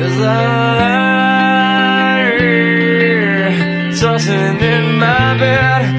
Cause I lie tossing in my bed.